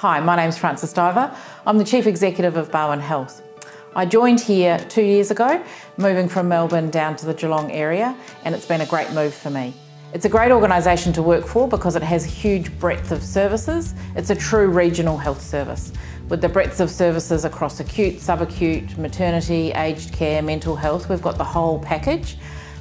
Hi, my name's Frances Diver. I'm the Chief Executive of Barwon Health. I joined here two years ago, moving from Melbourne down to the Geelong area, and it's been a great move for me. It's a great organisation to work for because it has a huge breadth of services. It's a true regional health service with the breadth of services across acute, subacute, maternity, aged care, mental health. We've got the whole package.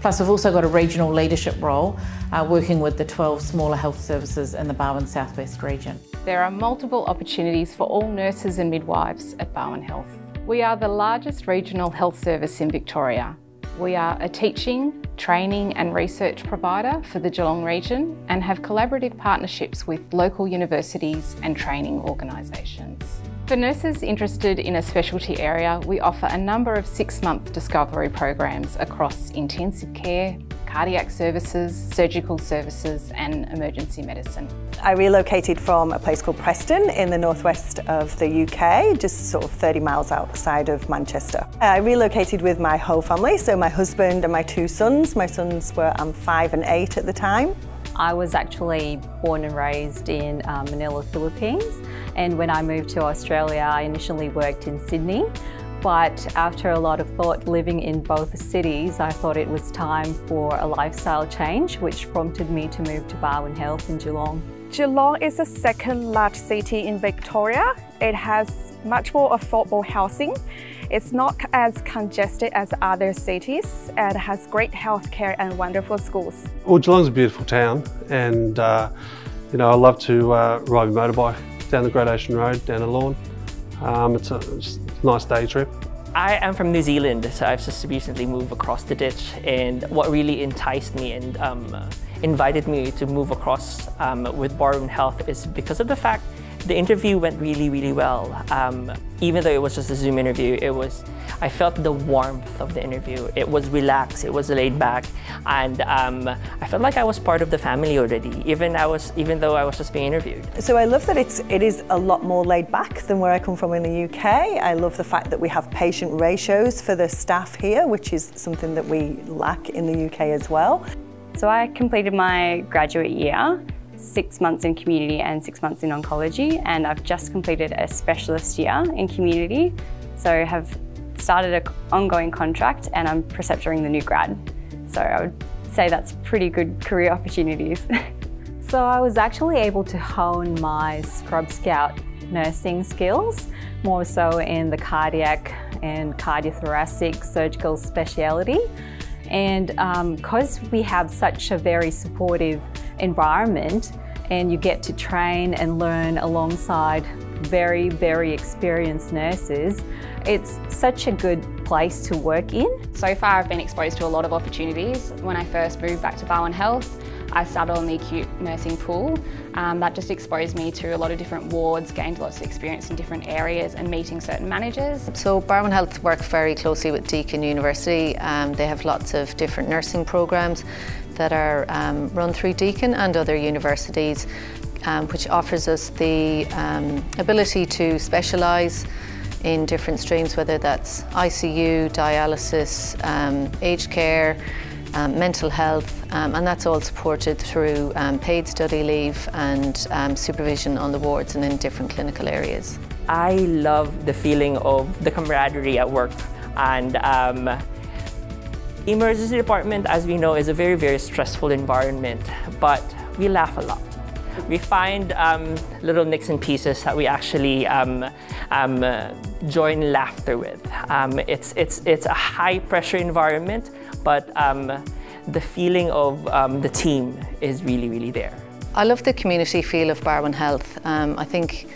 Plus, we've also got a regional leadership role uh, working with the 12 smaller health services in the Barwon Southwest region. There are multiple opportunities for all nurses and midwives at Barwon Health. We are the largest regional health service in Victoria. We are a teaching, training and research provider for the Geelong region and have collaborative partnerships with local universities and training organisations. For nurses interested in a specialty area, we offer a number of six-month discovery programs across intensive care, cardiac services, surgical services and emergency medicine. I relocated from a place called Preston in the northwest of the UK, just sort of 30 miles outside of Manchester. I relocated with my whole family, so my husband and my two sons. My sons were um, five and eight at the time. I was actually born and raised in um, Manila, Philippines, and when I moved to Australia, I initially worked in Sydney but after a lot of thought living in both cities, I thought it was time for a lifestyle change, which prompted me to move to Barwon Health in Geelong. Geelong is the second large city in Victoria. It has much more affordable housing. It's not as congested as other cities and has great healthcare and wonderful schools. Well, Geelong's a beautiful town and uh, you know, I love to uh, ride my motorbike down the Great Ocean Road, down the Lorne. Um, it's, a, it's, a, nice day trip. I am from New Zealand, so I've just recently moved across the ditch. And what really enticed me and um, invited me to move across um, with Barwon Health is because of the fact the interview went really, really well. Um, even though it was just a Zoom interview, it was, I felt the warmth of the interview. It was relaxed, it was laid back, and um, I felt like I was part of the family already, even, I was, even though I was just being interviewed. So I love that it's, it is a lot more laid back than where I come from in the UK. I love the fact that we have patient ratios for the staff here, which is something that we lack in the UK as well. So I completed my graduate year six months in community and six months in oncology and I've just completed a specialist year in community. So have started an ongoing contract and I'm preceptoring the new grad. So I would say that's pretty good career opportunities. so I was actually able to hone my scrub scout nursing skills more so in the cardiac and cardiothoracic surgical speciality and because um, we have such a very supportive environment and you get to train and learn alongside very, very experienced nurses. It's such a good place to work in. So far I've been exposed to a lot of opportunities. When I first moved back to Barwon Health, I started on the acute nursing pool. Um, that just exposed me to a lot of different wards, gained lots of experience in different areas and meeting certain managers. So Barwon Health work very closely with Deakin University. Um, they have lots of different nursing programs that are um, run through Deakin and other universities, um, which offers us the um, ability to specialise in different streams, whether that's ICU, dialysis, um, aged care, um, mental health, um, and that's all supported through um, paid study leave and um, supervision on the wards and in different clinical areas. I love the feeling of the camaraderie at work and um, emergency department, as we know, is a very, very stressful environment, but we laugh a lot. We find um, little nicks and pieces that we actually um, um, join laughter with. Um, it's, it's, it's a high pressure environment, but um, the feeling of the team is really, really there. I love the community feel of Barwon Health. I think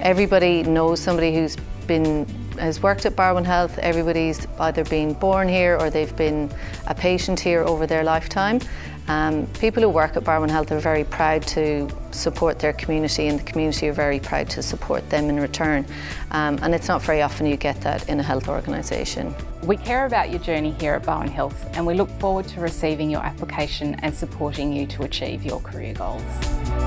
everybody knows somebody who's been has worked at Barwon Health. Everybody's either been born here or they've been a patient here over their lifetime. Um, people who work at Barwon Health are very proud to support their community and the community are very proud to support them in return. Um, and it's not very often you get that in a health organisation. We care about your journey here at Barwon Health and we look forward to receiving your application and supporting you to achieve your career goals.